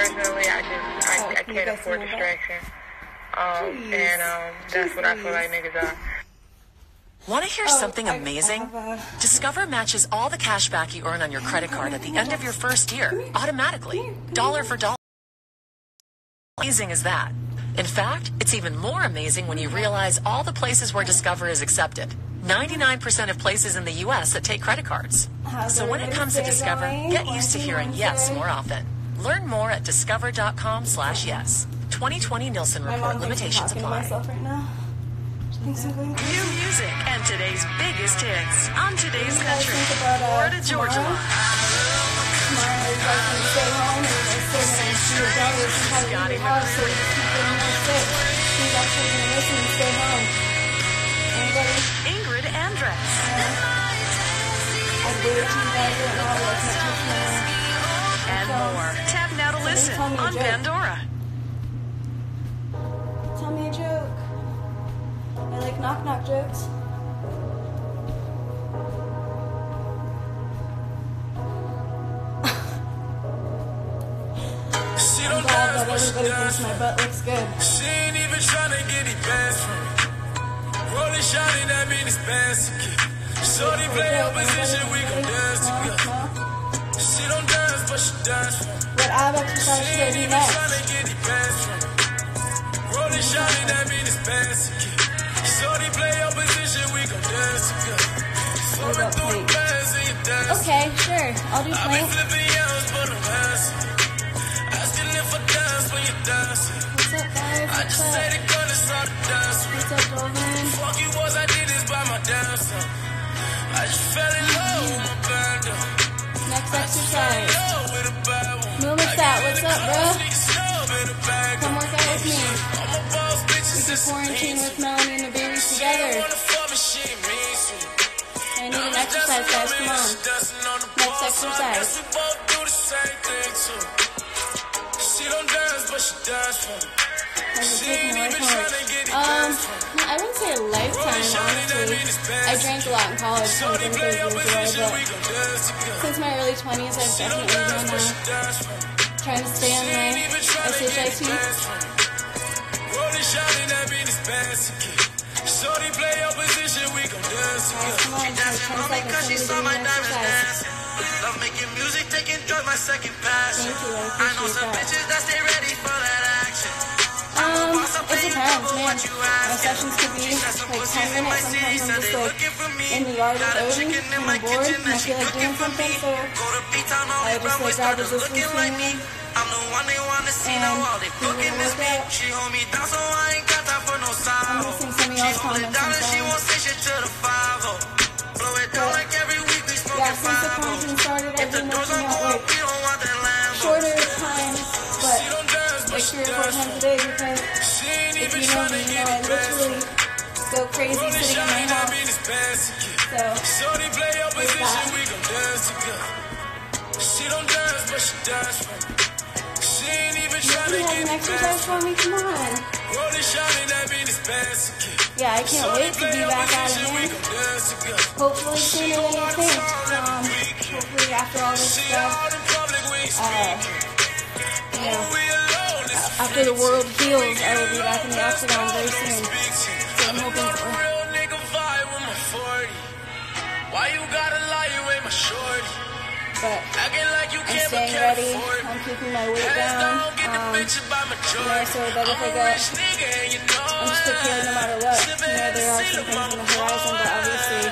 personally, I just, I, Oh, I can you can't afford see my butt? distraction. Um, Jeez. and, um, that's what I feel like niggas are. Want to hear Oh, something I- I amazing? have a- Discover matches all the cash back you earn on your credit card at the end of your first year, automatically, dollar for dollar. Amazing is that? In fact, it's even more amazing when you realize all the places where Discover is accepted. 99% of places in the U.S. that take credit cards. How's So when it comes to Discover, going? get used to hearing yes more often. Learn more at discover.com slash yes. 2020 Nielsen Report mom thinks I'm limitations apply. myself right now. She thinks I'm going crazy. New music and today's biggest hits on today's What do you guys country. about, uh, Florida Georgia tomorrow? Line. Tomorrow you guys can stay home and you guys stay home and see your daughters and have Scotty your house so you just keep getting more sick. Who's actually going to listen and stay home? Anybody? Ingrid Andress. More. Tap now to listen tell me a on joke. Pandora. Tell me a joke. I like knock knock jokes. She I'm don't glad dance, that but she everybody dance thinks my butt looks good. She ain't even tryna get it bands from me. Rolling shawty, that mean it's fancy. Shorty play Joke, opposition, we gon' dance together. I. Okay, sure. I'll do I plank. flipping yells, but I'm dancing. Asking if I dance when you dancing. What's up, guys? What's just fell in love with my bando. Exercise. what's up, bro? Come work out with me. We can quarantine with. Melanie and the babies together. I need an exercise. Come on. Next exercise. She don't dance, but she dance for me. How's it She taking ain't my even life tryna get it home? Um, dance for me. no, I wouldn't say a lifetime, honestly. I drank a lot in college, so I've Shorty been play crazy as well, opposition, we but gon' dance together. since my early 20s, I've definitely been uh, me. trying to stay on my ain't even tryna get it SHIT. dance for me. Rolling shot in that mean it's fancy. Shorty play opposition, we gon' dance together. come on, for 10 seconds, somebody do an exercise. Love making music, taking joy, my second passion. I I know some bitches that stay ready for that depends, man. My sessions could be like 10 minutes, sometimes I'm just like in the yard with kind of bored, and I feel like doing something, so I just like grab me. I'm the one they wanna see And now, all they fucking work me. She hold me down, so I ain't got time for no I'm sorrow. She hold it down I'm and she won't say shit to the 5 Blow it down like every week we Yeah, smoking since the started, I've been working out like shorter times, but like three or four times a day mean it's. So Shorty play opposition, that. we gon' dance together. She don't dance, but she dance for me. She ain't even tryna have get it exercise for me? Come on. Rolling shot in that mean it's fancy. Yeah, I can't wait to be back out in we there. gon' dance together. Hopefully sooner than you think. Um, hopefully after all this stuff, in public, we ain't uh, you know, We alone, it's after the world heals, I will be back in the octagon very soon. to. So I'm hoping Why you gotta lie, you ain't my shorty. But like you I'm staying ready. I'm keeping my weight down. down, get the Um, bitches by you know, majority. so that if I I'm a get, rich nigga and you know I'm just prepared no matter what. You know, there are some things on the horizon, but obviously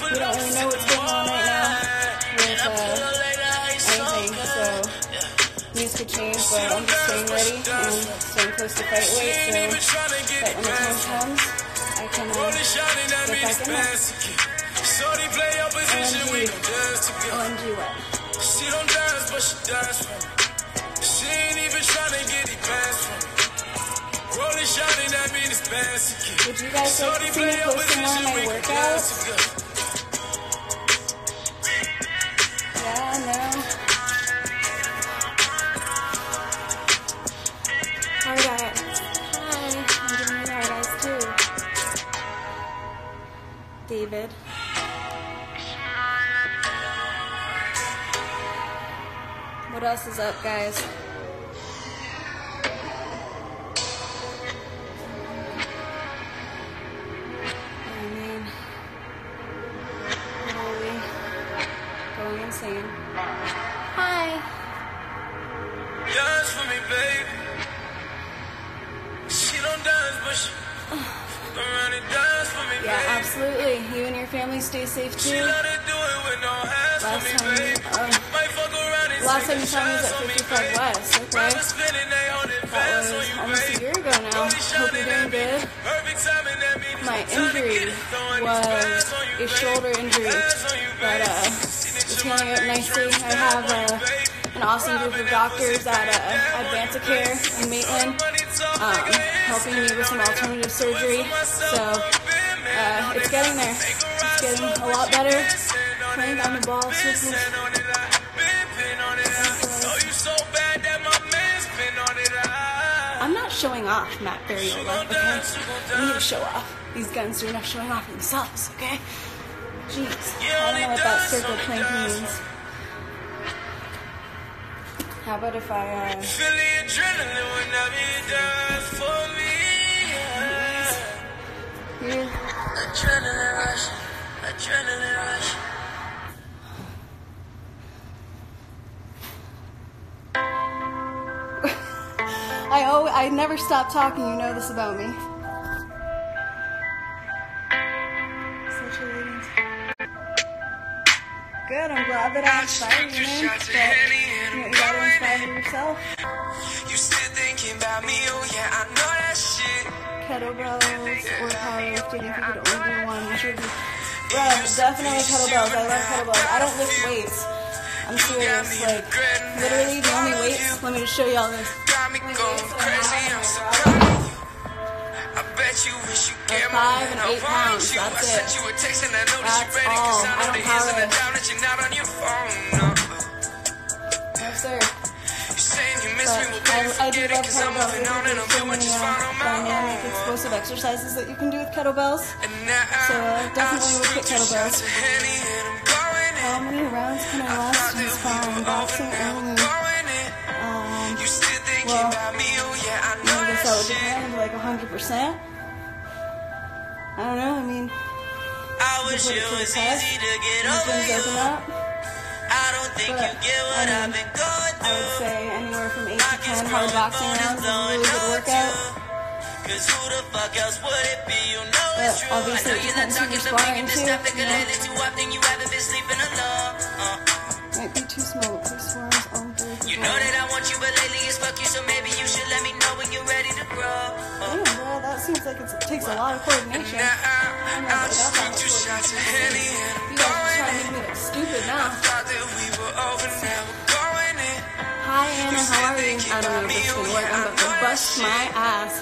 we don't really know what's going on right now with uh, anything. So news could change, but I'm just staying ready and staying close to fight weight. So that when the time comes, I can uh, get back in there. Play opposition, we gon' dance together. She don't dance, but she dance for me. She ain't even tryna get it past from me. Rolling shot that mean it's again. Would you guys like to see me play post some more of opposition, my workouts? Yeah, I know. Hard eyes. Hi, I'm giving you hard eyes too. David. For me, Yeah, baby. absolutely. You and your family stay safe She too. let it do it with no hands Last for me, time, uh, Last time you saw me was at 55 baby. West, okay? Rappers spinning they on That was almost a year ago now. Hope you're doing good. Perfect timing, that means My it's time to injury get it. Throwing these was bands on you, a shoulder injury, Bands on you, but uh, it's healing up nicely. I have uh, an awesome group of doctors at uh, Advantacare in Maitland um, helping me with some alternative surgery. So uh, it's getting there. It's getting a lot better. Playing on the ball, I'm not showing off, Matt Ferriola, okay? I need to show off. These guns are enough showing off themselves, okay? Jeez, I don't know what that circle plank means. How about if I, uh, Feel the adrenaline whenever you dance for me. here, Adrenaline rush, adrenaline rush. I oh, I never stop talking. You know this about me. Good. I'm glad that I inspired you, man. But you, know, you gotta inspire yourself. You still thinking about me? Oh yeah, I know that shit. Kettlebells or powerlifting. If you could only do one, which would be? Bro, definitely kettlebells. I love kettlebells. I don't lift weights. I'm serious. Like literally, the only weights. Let me just show you all this. Got me going crazy. I'm so proud of you. I bet you wish you get more and I want pounds, you. I sent you a text and I know that you're ready 'cause. I know the ins and the down that you're not on your phone. No. No sir. You saying you miss me? Well, I, baby, forget it 'cause I'm moving on and I'm doing just uh, fine on my dynamic, own. explosive exercises that you can do with kettlebells. And now So, uh, I definitely look at kettlebells. shots of Henny and I'm going in. How many rounds can I last in sparring, boxing, only? Well, me? I I guess that would depend, like 100%. I don't know, I mean, I wish it it to the was easy to get over you. up, I don't think but, you get what I I've mean, been going I would say anywhere from 8 to 10 hard boxing rounds is a really good workout. Cause who the fuck else would it be? You know But it's true. I obviously know it you're not talking you're to sparring making this to, stuff that you could know? lately too often. You haven't been sleeping alone. Uh. Might be too small, please swarms. You know that I want you, but lately it's fuck you. So maybe you should let me know when you're ready to grow. Damn, bro, that seems like it takes a lot of coordination. I'm I, not just that took two shots of. Henny and I'm You guys are going trying to in. make me look stupid now. Thought that we were over, now we're going in. Hi Anna, how are you? I don't know if it's gonna work. I'm about to bust my ass.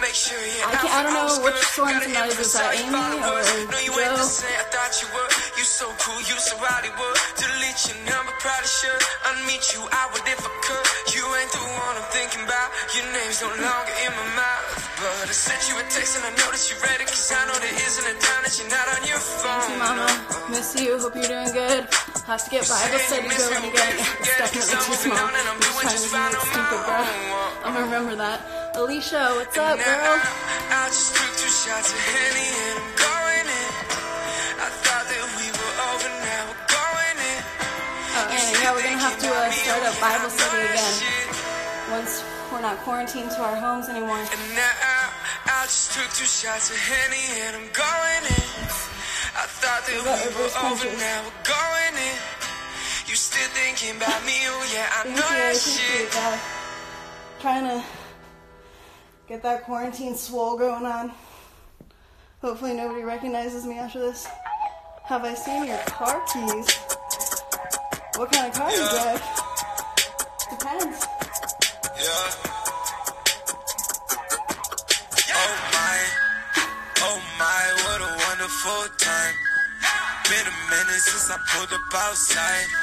Make sure you I can't- I don't know which storm tonight is. That Amy or No, you ain't the Joe? same. I thought you were. You so cool, you so Hollywood. Delete your number, probably should. Unmeet you, I would if I could. You ain't the one I'm thinking about. Your name's no longer in my mouth. But I sent you a text and I know that you read it. Cause I know there isn't a time that you're not on your phone. Thank you, Mama. Miss you. Hope you're doing good. Have to get Bible study going again. It's definitely too small. I'm just trying to make it stupid, bro. I'm gonna remember that. Alicia, what's up, girl? I just took two shots of Henny and I'm going in. I thought that we were over, now we're going in. Anna, yeah, we're gonna have to uh, start up Bible study again once we're not quarantined to our homes anymore. And now I just took two shots of Henny and I'm going in. I thought that We were over, now we're going in. You still thinking about me, oh yeah, I know that shit. Trying to get that quarantine swole going on. Hopefully nobody recognizes me after this. Have I seen your car keys? What kind of car yeah. you drive? Depends. Yeah. Oh, oh, Full time. Been a minute since I pulled up outside.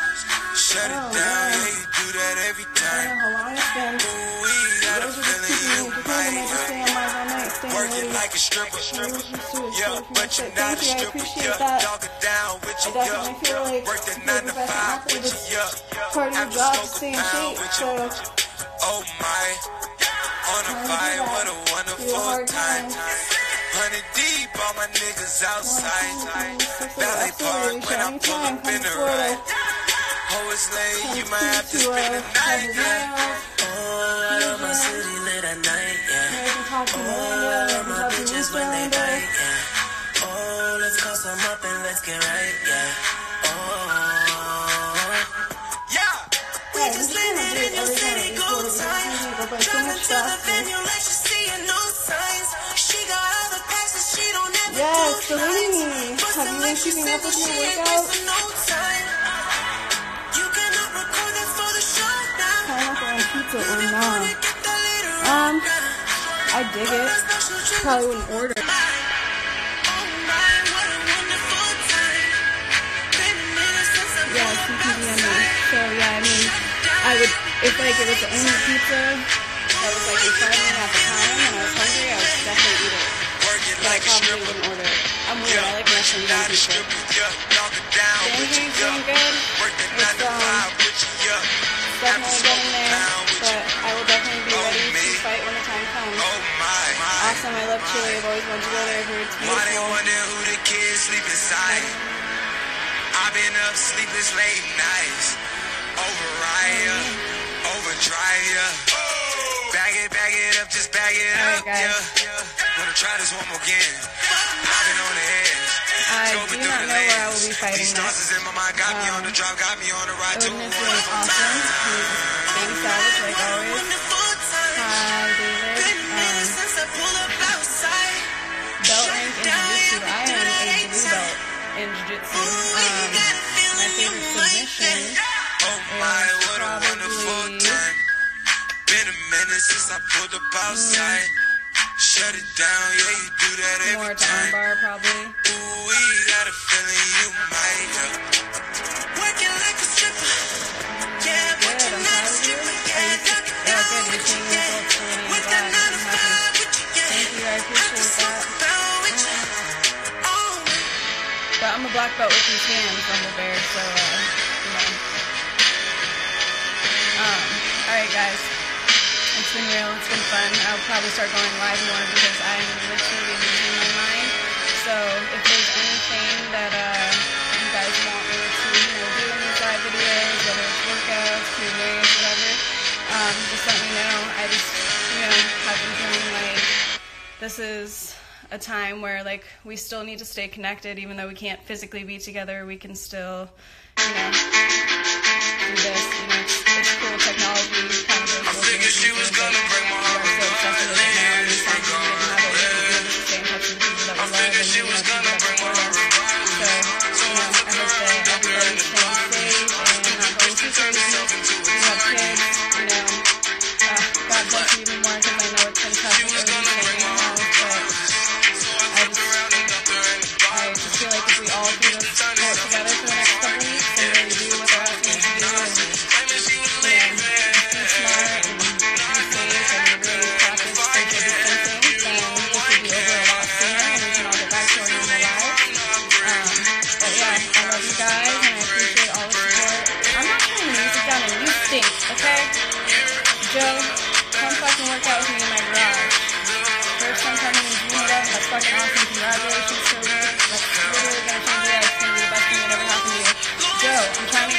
Shut it Oh, down, yeah, you do that every time. know how long it's been. Ooh, we got a Those are just feeling you might I just stay on live all night, staying Working like a stripper, stripper. was used to it, Yeah, but you're not a stripper. Yeah, dog it down with you. Yeah, work that being nine a to professional five athlete with you. Yeah, part of your After smoke a pound with you. Oh my, on a Trying to do vibe, what a wonderful time. times. Hundred deep, all my niggas outside. Valley Park when I Alicia. pull up in the ride. Oh, it's late, you might have to to, uh, spend the night. your yeah. Oh, out of my city late at night, yeah. to Melinda, maybe My bitches when they bite, yeah. Oh, let's call some up and let's get right, yeah. Oh, Yeah. we just landed in your city, go time. It's time. easy to go by so Driving to the venue like she's seeing no signs. She got all the passes, she don't ever Yes, do Delaney, lines. have you been keeping up with your workout? And pizza or not? get that later Um. I dig it. Probably wouldn't order. My, what a wonderful time. Been a minute since I've Yeah, been CPD on me. outside. So yeah, I mean, I would if like it was the only pizza that was like in front of me at the time and I was hungry, I would definitely eat it. But I probably wouldn't order it. I'm weird. I like Russian young Not a people. stripper, yeah. Dog it down The with you, injury's doing good. It's um five with you, yeah. definitely getting there, Awesome, I love Chile. I've always wanted to go there. I've heard it's Why they beautiful. wonder who the kids sleep inside? I've been up sleepless late nights. Over Raya, over Dryer. Bag it, bag it up, just bag it up, guys. yeah. Wanna try this one more again. I've been on the edge. I do not know where I will be fighting These stars next. is in my mind, got me on the um, drop, got me on the ride to Odin is doing awesome. time. He's baby savage like always. In jiu-jitsu. Um, my favorite submission Oh my, is probably time. Been a minute since I pulled up outside. Shut it down, yeah, you do that more every to time. armbar probably. Ooh, we got a feeling you might. Black belt with these hands, Rumble Bear, so, uh, you know. Um, alright guys. It's been real, it's been fun. I'll probably start going live more because I'm literally losing my mind. So if there's anything that, uh, you guys want me to, you know, do in these live videos, whether it's workouts, Q&As, whatever, um, just let me know. I just, you know, have been feeling like this is a time where like we still need to stay connected. Even though we can't physically be together we can still you know do this you know it's, it's cool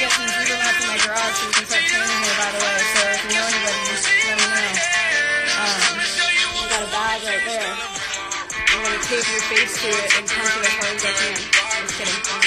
To get some judo up in my garage so we can start training here, by the way. So if you know anybody, just let me know. Um, I got a bag right there. I'm gonna tape your face to it and punch it as hard as I can. Just kidding,